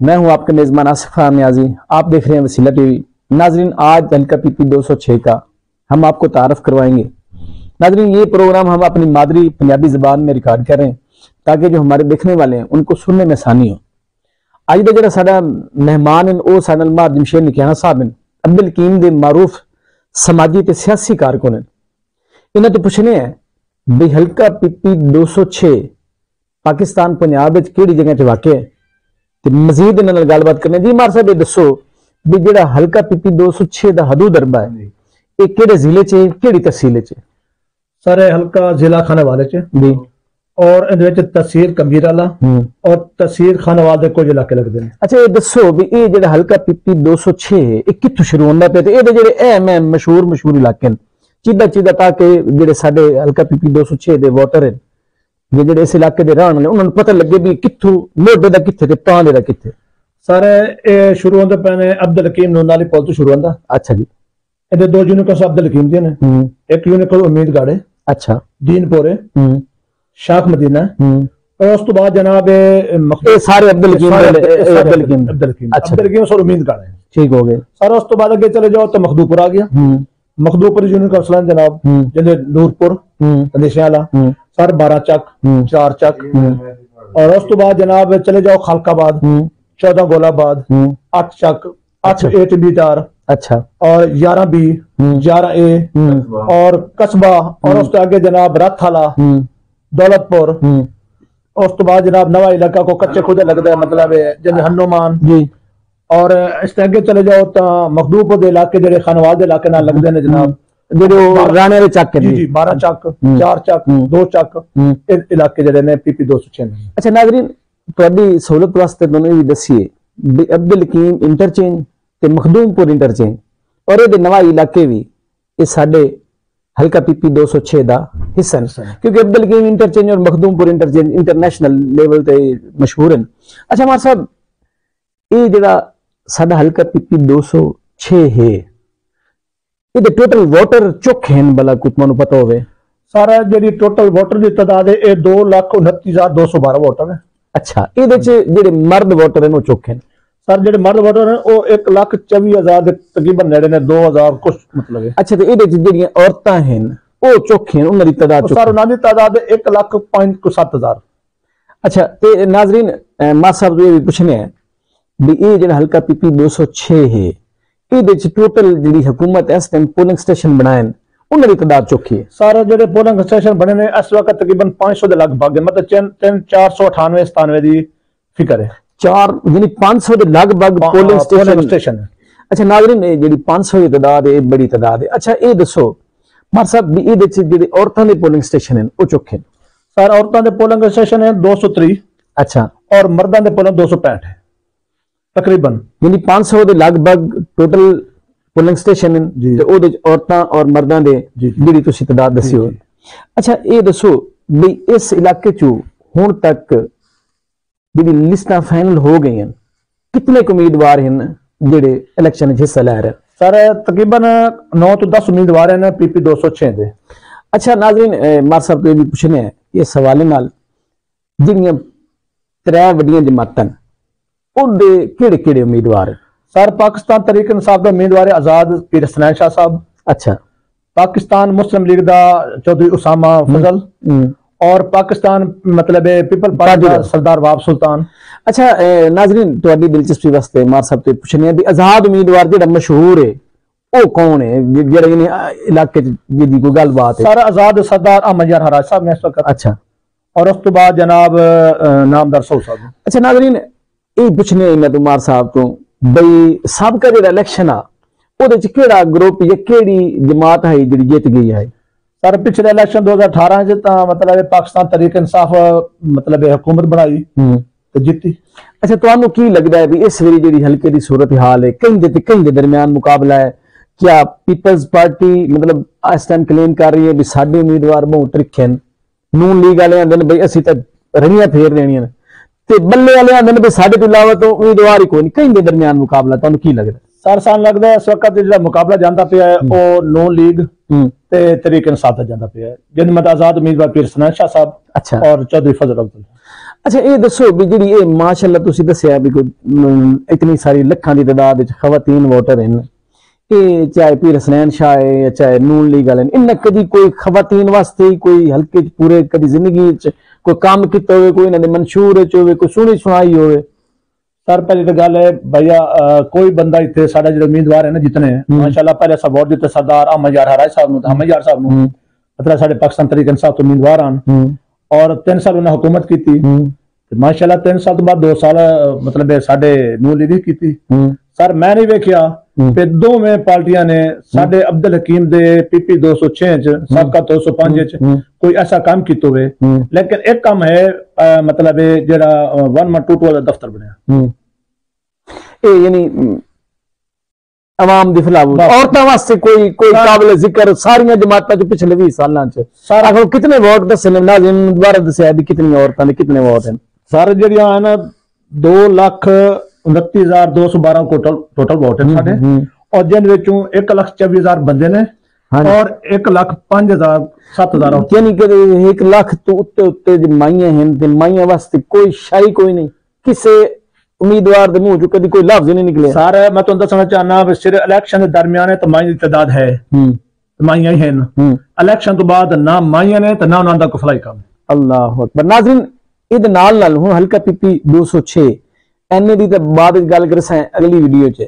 मैं हूँ आपके मेज़बान आसिफ न्याजी आप देख रहे हैं वसीला टीवी। नाजरीन, आज हल्का पीपी 206 का हम आपको तारफ़ करवाएँगे। नाजरीन, ये प्रोग्राम हम अपनी मादरी पंजाबी ज़बान में रिकॉर्ड कर रहे हैं ताकि जो हमारे देखने वाले हैं, उनको सुनने में आसानी हो। अज का जरा सा मेहमान वो साडा महा जमशेर निकियाना साहब हैं। अब्दुल कीम के मारूफ समाजी तो सियासी कारकुन हैं। इन्हों तो पूछने हैं भी हल्का पीपी दो सौ छे पाकिस्तान, पंजाब कि जगह वाक़ है? ਤੇ ਮਜ਼ੀਦ ਇਹਨਾਂ ਨਾਲ ਗੱਲਬਾਤ ਕਰਨੀ ਜੀ ਮਾਰ ਸਾਹਿਬ ਇਹ ਦੱਸੋ ਵੀ ਜਿਹੜਾ ਹਲਕਾ ਪੀਪੀ 206 ਦਾ ਹਦੂਦ ਅਰਬਾ ਹੈ ਇਹ ਕਿਹੜੇ ਜ਼ਿਲ੍ਹੇ 'ਚ ਹੈ ਕਿਹੜੀ ਤਹਿਸੀਲ 'ਚ ਹੈ ਸਾਰੇ ਹਲਕਾ ਜ਼ਿਲ੍ਹਾ ਖਾਨਾਵਾਲੇ ਚ ਜੀ ਔਰ ਇਹਦੇ ਵਿੱਚ ਤਹਿਸੀਲ ਕੰਬੀਰਾਲਾ ਹੂੰ ਔਰ ਤਹਿਸੀਲ ਖਾਨਾਵਾਲ ਦੇ ਕੁਝ ਇਲਾਕੇ ਲੱਗਦੇ ਨੇ ਅੱਛਾ ਇਹ ਦੱਸੋ ਵੀ ਇਹ ਜਿਹੜਾ ਹਲਕਾ ਪੀਪੀ 206 ਹੈ ਇਹ ਕਿੱਥੋਂ ਸ਼ੁਰੂ ਹੁੰਦਾ ਪਿਆ ਤੇ ਇਹਦੇ ਜਿਹੜੇ ਅਹਿਮ ਅਹਿਮ ਮਸ਼ਹੂਰ ਮਸ਼ਹੂਰ ਇਲਾਕੇ ਨੇ ਚੀਦਾ ਚੀਦਾ ਤਾਂ ਕਿ ਜਿਹੜੇ ਸਾਡੇ ਹਲਕਾ ਪੀਪੀ 206 ਦੇ ਵੋਟਰ ਹਨ ਜੇ ਜਿਹੜੇ ਇਸ ਇਲਾਕੇ ਦੇ ਰਹਿਣ ਵਾਲੇ ਉਹਨਾਂ ਨੂੰ ਪਤਾ ਲੱਗੇ ਵੀ ਕਿੱਥੋਂ ਮੋਢੇ ਦਾ ਕਿੱਥੇ ਤੇ ਪਾਲੇ ਦਾ ਕਿੱਥੇ। ਸਾਰੇ ਇਹ ਸ਼ੁਰੂ ਹੁੰਦੇ ਨੇ ਅਬਦੁਲ ਹਕੀਮ ਨੂਨਾਲੀ ਪੁਲ ਤੋਂ ਸ਼ੁਰੂ ਹੁੰਦਾ। ਅੱਛਾ ਜੀ। ਇਹਦੇ ਦੋ ਯੂਨਿਕਸ ਅਬਦੁਲ ਹਕੀਮ ਦੇ ਨੇ। ਹੂੰ। ਇੱਕ ਯੂਨਿਕ ਉਮੀਦਗਾੜੇ ਅੱਛਾ। ਦੀਨਪੁਰੇ ਹੂੰ। ਸ਼ਾਖ ਮਦੀਨਾ। ਹੂੰ। ਔਰ ਉਸ ਤੋਂ ਬਾਅਦ ਜਨਾਬ ਇਹ ਸਾਰੇ ਅਬਦੁਲ ਹਕੀਮ ਦੇ ਅਬਦੁਲ ਹਕੀਮ ਅਬਦੁਲ ਹਕੀਮ। ਅਬਦੁਲ ਹਕੀਮ ਸਰ ਉਮੀਦਗਾੜੇ। ਠੀਕ ਹੋ ਗਏ। ਸਰ ਉਸ ਤੋਂ ਬਾਅਦ ਅੱਗੇ ਚਲੇ ਜਾਓ ਤਾਂ ਮਖਦੂਪੁਰ ਆ ਗਿਆ। ਹੂੰ। मखदूपुर यूनियन काउंसिल जनाब हम्म। जैसे नूरपुर हम्म। दशेला हम्म। सर बारह चक चार चक। और उस तो बाद जनाब चले जाओ खालकाबाद चौदह गोलाबाद अठ चक अठ अच्छा। ए टिब्बी तार अच्छा। और ग्यारह बी ग्यारह ए। और कस्बा और उसके तो आगे जनाब रथाला दौलतपुर। उस तो बाद जनाब नवा इलाका को कच्चे खुदे लगता है मतलब जन हाँ। हनुमान। ਜੀ और इसके आगे चले जाओ तो मखदूपुर के इलाके जेडे खानवाल के इलाके नाल लगते हैं जनाब ਜਿਹੜੇ ਉਹ ਰਾਣੇ ਵਾਲੇ ਚੱਕ जी जी बारह चक चार चक हम्म। दो चक ਹੂੰ इस इलाके जेडे ने पीपी दो सौ छे ਅੱਛਾ ਨਾਜ਼ਰੀਨ ਤੁਹਾਡੀ ਸਹੂਲਤ ਵਾਸਤੇ ਤੁਹਾਨੂੰ ਇਹ ਵੀ ਦੱਸੀਏ ਵੀ ਅਬਦੁਲ ਹਕੀਮ ਇੰਟਰਚੇਂਜ ਤੇ ਮਖਦੂਮਪੁਰ ਇੰਟਰਚੇਂਜ ਔਰ ਇਹਦੇ ਨਵਾਂ ਇਲਾਕੇ ਵੀ ਇਹ ਸਾਡੇ ਹਲਕਾ ਪੀਪੀ 206 ਦਾ ਹਿੱਸਾ ਨੇ ਕਿਉਂਕਿ ਅਬਦੁਲ ਹਕੀਮ ਇੰਟਰਚੇਂਜ ਔਰ ਮਖਦੂਮਪੁਰ ਇੰਟਰਚੇਂਜ ਇੰਟਰਨੈਸ਼ਨਲ ਲੈਵਲ ਤੇ ਮਸ਼ਹੂਰ ਹਨ ਅੱਛਾ ਮਾਰ ਸਾਹਿਬ ਇਹ ਜਿਹੜਾ ਸਾਡਾ ਹਲਕਾ ਪੀਪੀ 206 ਹੈ ਇਹਦੇ ਟੋਟਲ ਵੋਟਰ ਚੁੱਕ ਹਨ ਬਲਾ ਕੁਝ ਤੁਹਾਨੂੰ ਪਤਾ ਹੋਵੇ सारा जी टोटल वोटर की तादाद है ये दो लाख उनतीस हजार दो सौ बारह वोटर है ਅੱਛਾ ਇਹਦੇ ਚ ਜਿਹੜੇ ਮਰਦ ਵੋਟਰ ਹਨ ਉਹ ਚੁੱਕ ਹਨ सर जेडे मर्द वोटर हैं वो एक लाख चौबी हजार के तकरीबन नेड़े ने दो हजार कुछ मतलब है ਅੱਛਾ ਤੇ ਇਹਦੇ ਚ ਜਿਹੜੀਆਂ ਔਰਤਾਂ ਹਨ ਉਹ ਚੋਖੇ ਹਨ ਉਹਨਾਂ ਦੀ ਤਾਦਾਦ और ਚੁੱਕ सर उन्होंने तादाद एक लाख पॉइंट को सात हजार ਅੱਛਾ ਤੇ ਨਾਜ਼ਰੀਨ ਅਹ ਮਾਰ ਸਾਹਿਬ ਤੋਂ ਇਹ ਵੀ ਪੁੱਛਣੇ ਹੈ ਵੀ ਇਹ ਜਿਹੜਾ ਹਲਕਾ ਪੀਪੀ 206 ਹੈ ਇਹਦੇ ਚ ਟੋਟਲ ਜਿਹੜੀ ਹਕੂਮਤ ਇਸ ਟਾਈਮ ਪੋਲਿੰਗ ਸਟੇਸ਼ਨ ਬਣਾਏ ਨੇ ਉਹਨਾਂ ਦੀ ਤਦਾਦ ਚੁੱਕੀ ਹੈ ਸਾਰਾ ਜਿਹੜੇ ਪੋਲਿੰਗ ਸਟੇਸ਼ਨ ਬਣੇ ਨੇ ਇਸ ਵਕਤ ਤਕਰੀਬਨ 500 ਦੇ ਲਗਭਗ ਹੈ ਮਤਲਬ 3 498 97 ਦੀ ਫਿਕਰ ਹੈ ਚਾਰ ਯਾਨੀ 500 ਦੇ ਲਗਭਗ ਪੋਲਿੰਗ ਸਟੇਸ਼ਨ ਅੱਛਾ ਨਾਜ਼ਰੀਨ ਇਹ ਜਿਹੜੀ 500 ਦੀ ਤਦਾਦ ਹੈ ਬੜੀ ਤਦਾਦ ਹੈ ਅੱਛਾ ਇਹ ਦੱਸੋ ਮਾਰ ਸਾਹਿਬ ਵੀ ਇਹਦੇ ਚ ਜਿਹੜੇ ਔਰਤਾਂ ਦੇ ਪੋਲਿੰਗ ਸਟੇਸ਼ਨ ਹਨ ਉਹ ਚੁੱਕੇ ਨੇ ਸਰ ਔਰਤਾਂ ਦੇ ਪੋਲਿੰਗ ਸਟੇਸ਼ਨ ਹੈ 203 ਅੱਛਾ ਔਰ ਮਰਦਾਂ ਦੇ ਪੋਲਿੰਗ 265 ਹੈ ਤਕਰੀਬਨ। ਯਾਨੀ 500 ਦੇ ਲਗਭਗ ਟੋਟਲ ਪੋਲਿੰਗ ਸਟੇਸ਼ਨ ਨੇ ਤੇ ਉਹਦੇ ਵਿੱਚ ਔਰਤਾਂ ਔਰ ਮਰਦਾਂ ਦੇ ਜਿਹੜੀ ਤੁਸੀਂ ਤਦਾਦ ਦੱਸੀ ਹੋ ਅੱਛਾ ਇਹ ਦੱਸੋ ਵੀ ਇਸ ਇਲਾਕੇ 'ਚ ਹੁਣ ਤੱਕ ਜਿਹੜੀ ਲਿਸਟਾਂ ਫਾਈਨਲ ਹੋ ਗਈਆਂ ਕਿੰਨੇ ਉਮੀਦਵਾਰ ਹਨ ਜਿਹੜੇ ਇਲੈਕਸ਼ਨ 'ਚ ਹਿੱਸਾ ਲੈ ਰਹੇ? ਸਰ ਤਕਰੀਬਨ 9 ਤੋਂ 10 ਉਮੀਦਵਾਰ ਹਨ ਪੀਪੀ 206 ਦੇ ਅੱਛਾ ਨਾਜ਼ਰੀਨ ਮਾਰ ਸਾਹਿਬ ਤੋਂ ਇਹ ਵੀ ਪੁੱਛਣਾ ਹੈ ਇਹ ਸਵਾਲ ਨਾਲ ਜਿਹੜੀਆਂ ਤਰੇ ਵੱਡੀਆਂ ਜਮਾਤਾਂ ਉਹਦੇ ਕਿਹੜੇ ਕਿਹੜੇ ਉਮੀਦਵਾਰ ਹਨ? सर पाकिस्तान तरीक इंसाफ का उम्मीदवार है आजाद पीर हसनैन शाह साहब ਅੱਛਾ पाकिस्तान मुस्लिम लीग का चौधरी उसामा फजल ਹਮ। और पाकिस्तान मतलब है पीपल पार्टी का कादिर। सरदार वाब सुल्तान ਅੱਛਾ ਅਹ ਨਾਜ਼ਰੀਨ ਤੁਹਾਡੀ ਦਿਲਚਸਪੀ ਵਾਸਤੇ ਮਾਰ ਸਾਹਿਬ ਤੋਂ ਪੁੱਛਣੀ ਹੈ ਵੀ ਆਜ਼ਾਦ ਉਮੀਦਵਾਰ ਜਿਹੜਾ ਮਸ਼ਹੂਰ ਹੈ ਉਹ ਕੌਣ ਹੈ ਜਿ- ਜਿਹੜਾ ਇਹਨੇ ਅਹ, ਇਲਾਕੇ ਚ ਜਿਹਦੀ ਕੋਈ ਗੱਲਬਾਤ ਹੈ सारा आजाद सरदार अहमद यार हराज साहब ने इस वक्त ਅੱਛਾ और उस तो बाद जनाब अ, नामदार सौ साहब ਅੱਛਾ ਨਾਜ਼ਰੀਨ ਇਹ ਪੁੱਛਣੇ ਹੈ ਮੈਂ ਤੁਮਾਰ ਸਾਹਿਬ ਤੋਂ ਬਈ ਸਾਬਕਾ ਜਿਹੜਾ ਇਲੈਕਸ਼ਨ ਆ ਉਹਦੇ ਚ ਕਿਹੜਾ ਗਰੁੱਪ ਜਾਂ ਕਿਹੜੀ ਜਮਾਤ ਹੈ ਜਿਹੜੀ ਜਿੱਤ ਗਈ ਹੈ सर पिछले इलेक्शन 2018 च तां मतलब है पाकिस्तान तरीक इंसाफ मतलब है हुकूमत बनाई ਹੂੰ ਤੇ ਜਿੱਤੀ ਅੱਛਾ ਤੁਹਾਨੂੰ ਕੀ ਲੱਗਦਾ ਹੈ ਵੀ ਇਸ ਵੇਲੇ ਜਿਹੜੀ ਹਲਕੇ ਦੀ ਸੂਰਤ ਹਾਲ ਹੈ ਕਹਿੰਦੇ ਤੇ ਕਹਿੰਦੇ ਦਰਮਿਆਨ ਮੁਕਾਬਲਾ ਹੈ ਕਿਆ ਪੀਪਲਜ਼ ਪਾਰਟੀ ਮਤਲਬ ਇਸ ਟਾਈਮ ਕਲੇਮ ਕਰ ਰਹੀ ਹੈ ਵੀ ਸਾਡੇ ਉਮੀਦਵਾਰ ਬਹੁਤ ਤਰੀਕੇ ਨੇ ਨੂਨ ਲੀਗ ਵਾਲੇ ਆਂਦੇ ਨੇ ਬਈ ਅਸੀਂ ਤਾਂ ਰਣੀਆਂ ਫੇਰ ਲੈਣੀਆਂ ਨੇ ਤੇ ਬੱਲੇ ਵਾਲੇ ਆਂਦੇ ਨੇ ਵੀ ਸਾਡੇ ਤੋਂ ਇਲਾਵਾ ਤਾਂ ਉਮੀਦਵਾਰ ਹੀ ਕੋਈ ਨਹੀਂ। ਕਹਿੰਦੇ ਦਰਮਿਆਨ ਮੁਕਾਬਲਾ ਤੁਹਾਨੂੰ ਕੀ ਲੱਗਦਾ? ਸਰ ਸਾਨੂੰ ਲੱਗਦਾ ਇਸ ਵਕਤ ਜਿਹੜਾ ਮੁਕਾਬਲਾ ਜਾਂਦਾ ਪਿਆ ਹੈ ਉਹ ਨੋ ਲੀਗ ਤੇ ਤਰੀਕ ਇਨਸਾਫ ਦਾ ਜਾਂਦਾ ਪਿਆ ਹੈ। ਜਿਹਦੇ ਮਤ ਆਜ਼ਾਦ ਉਮੀਦਵਾਰ ਪੀਰ ਸਨਾ ਸ਼ਾਹ ਸਾਹਿਬ ਅੱਛਾ। ਔਰ ਚੌਧਰੀ ਫਜ਼ਲ ਅਬਦੁਲ ਅੱਛਾ ਇਹ ਦੱਸੋ ਵੀ ਜਿਹੜੀ ਇਹ ਮਾਸ਼ਾਅੱਲਾ ਤੁਸੀਂ ਦੱਸਿਆ ਵੀ ਕੋਈ ਇਤਨੀ ਸਾਰੀ ਲੱਖਾਂ ਦੀ ਤਾਦਾਦ ਵਿੱਚ ਖਵਾਤੀਨ ਵੋਟਰ ਹਨ कि चाहे पीर हसनैन शाह है या चाहे नून लीग वाले इन्हें कभी कोई खवतन वास्ते कोई हल्के पूरे कभी ज़िंदगी कोई काम किया हो कोई इन्होंने मंशूर हो सुनी सुनाई हो सर पहली तो गल है भैया कोई बंदा इतने साढ़े जो उम्मीदवार है ना जितने हम्म। माशाला पहले असा वोट दिते सरदार अहमद यार हराज साहब अहमद यार साहब हम्म। मतलब साढ़े पाकिस्तान तरीके साहब तो उम्मीदवार आन। हम्म। और तीन साल उन्हें हुकूमत की माशाला तीन साल तो बाद दो साल मतलब साढ़े नून लीग की सर मैं नहीं वेख्या दो में ने साडे अब्दुल हकीम दे पीपी 206 च सबका 205 च कोई ऐसा काम किया हुए लेकिन एक काम है आ, मतलब है जेड़ा 112 वाला दफ्तर बनया ए कितने वोट दसे ने कितनी औरतां कितने वोट हैं सर जड़ियाँ है 29212 ਟੋਟਲ ਟੋਟਲ ਵੋਟ ਹੈ ਸਾਡੇ ਹੂੰ। ਔਰ ਜਿਨ ਵਿੱਚੋਂ 1 ਲੱਖ 24000 ਬੰਦੇ ਨੇ ਹਾਂਜੀ। ਔਰ 1 ਲੱਖ 5000 7000 ਔਰਤਾਂ। ਯਾਨੀ ਕਿ 1 ਲੱਖ ਤੋਂ ਉੱਤੇ ਉੱਤੇ ਦੀ ਮਾਈਆਂ ਹਨ ਤੇ ਮਾਈਆਂ ਵਾਸਤੇ ਕੋਈ ਸ਼ਾਈ ਕੋਈ ਨਹੀਂ ਕਿਸੇ ਉਮੀਦਵਾਰ ਦੇ ਮੂੰਹ ਚੋਂ ਕਦੀ ਕੋਈ ਲਫ਼ਜ਼ ਹੀ ਨਹੀਂ ਨਿਕਲਿਆ ਸਰ ਮੈਂ ਤੁਹਾਨੂੰ ਦੱਸਣਾ ਚਾਹਨਾ ਵੀ ਸਿਰ ਇਲੈਕਸ਼ਨ ਦੇ ਦਰਮਿਆਨ ਤੇ ਮਾਈਆਂ ਦੀ ਤਾਦਾਦ ਹੈ ਹੂੰ ਮਾਈਆਂ ਹੀ ਹਨ ਹੂੰ ਇਲੈਕਸ਼ਨ ਤੋਂ ਬਾਅਦ ਨਾ ਮਾਈਆਂ ਨੇ ਤੇ ਨਾ ਉਹਨਾਂ ਦਾ ਕਫਲਾਈ ਕੰਮ ਅੱਲਾਹੁ ਅਕਬਰ ਨਾਜ਼ਰੀਨ ਇਹਦੇ ਨਾਲ ਨਾਲ ਹੁਣ ਹਲਕਾ ਪੀਪੀ 206 ਐਨੇ ਦੀ ਤਾਂ ਬਾਅਦ ਵਿੱਚ ਗੱਲ ਕਰਸਾਂ ਅਗਲੀ ਵੀਡੀਓ 'ਚ।